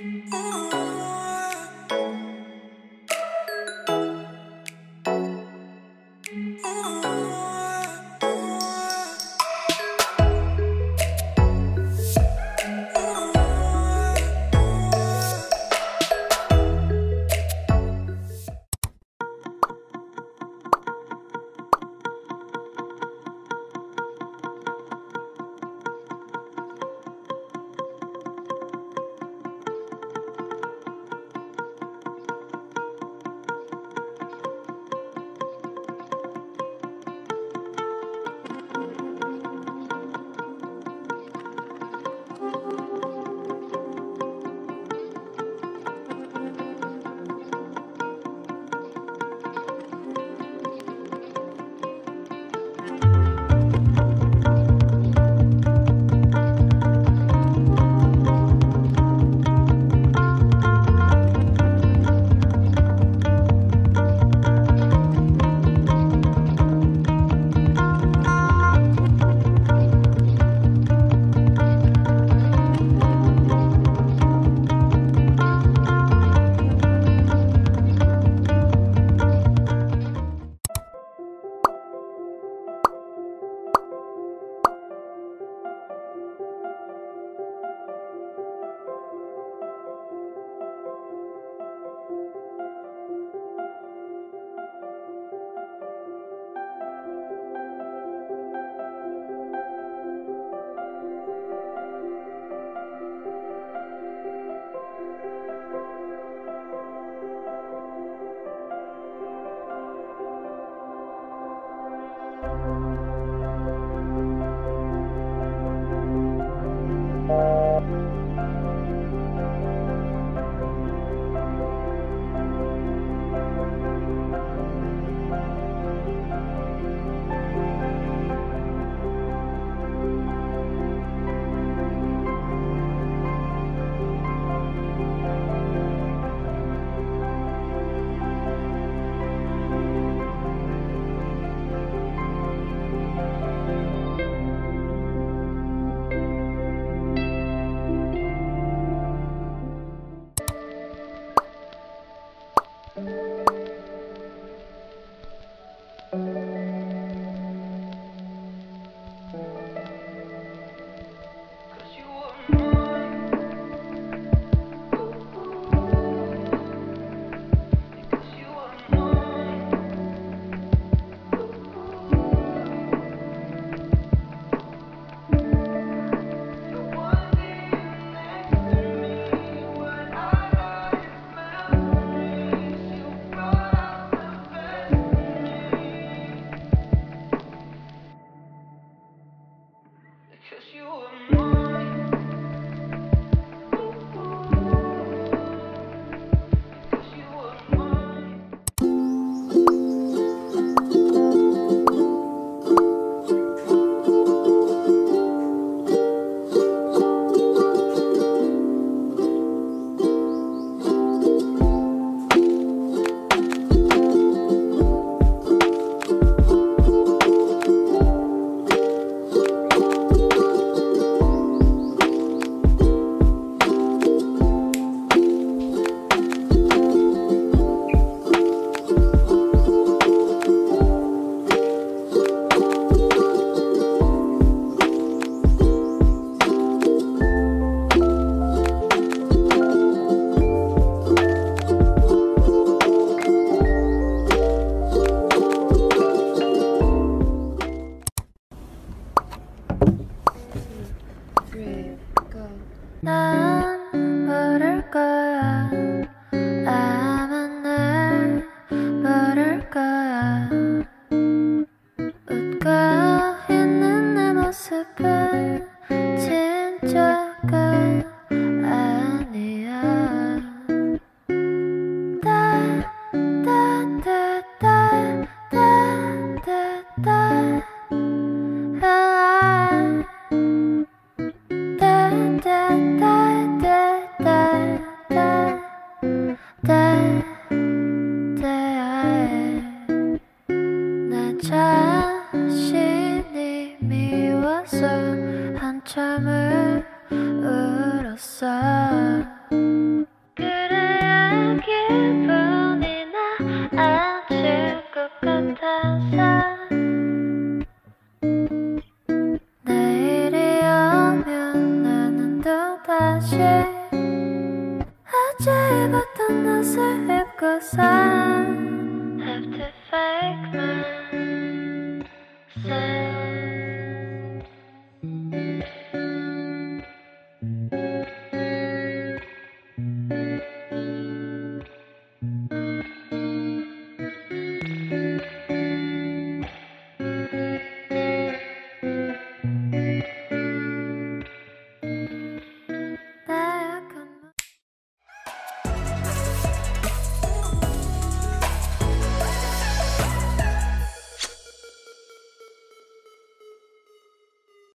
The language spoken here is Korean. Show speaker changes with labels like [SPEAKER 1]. [SPEAKER 1] Oh. Thank you. Thank you.
[SPEAKER 2] 따
[SPEAKER 3] love.